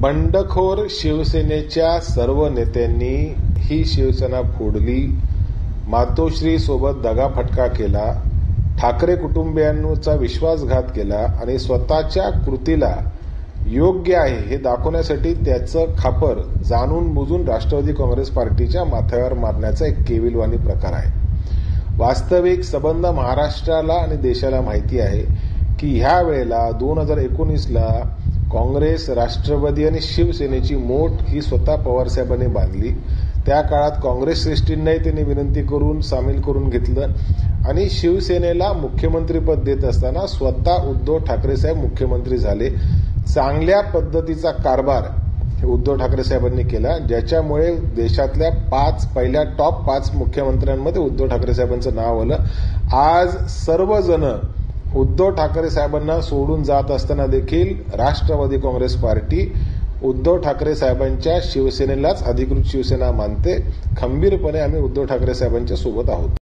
बंडखोर शिवसेनेच्या सर्व नेत्यांनी ही शिवसेना फोडली. मातोश्री सोबत दगाफटका केला. ठाकरे कुटुंबियांचा विश्वासघात केला आणि स्वतःच्या कृतीला योग्य आहे हे दाखवण्यासाठी त्याचं खापर जाणून बुजून राष्ट्रवादी काँग्रेस पार्टीच्या माथ्यावर मारण्याचा एक केविलवाणी प्रकार आहे. वास्तविक संबंध महाराष्ट्राला आणि देशाला माहिती आहे. की ह्या वेळेला दोन हजार एकोणीसला काँग्रेस राष्ट्रवादी आणि शिवसेनेची मोठ ही स्वतः पवारसाहेबांनी बांधली. त्या काळात काँग्रेस श्रेष्ठींनाही त्यांनी विनंती करून सामील करून घेतलं. आणि शिवसेनेला मुख्यमंत्रीपद देत असताना स्वतः उद्धव ठाकरे साहेब मुख्यमंत्री झाले. चांगल्या पद्धतीचा कारभार उद्धव ठाकरे साहेबांनी केला ज्याच्यामुळे देशातल्या पाच पहिल्या टॉप पाच मुख्यमंत्र्यांमध्ये उद्धव ठाकरे साहेबांचं नाव आलं. आज सर्वजण उद्धव ठाकरे साहेबांना सोडून जात असताना देखील राष्ट्रवादी काँग्रेस पार्टी उद्धव ठाकरे साहेबांच्या शिवसेनेलाच अधिकृत शिवसेना मानते. खंबीरपणे आम्ही उद्धव ठाकरे साहेबांच्या सोबत आहोत.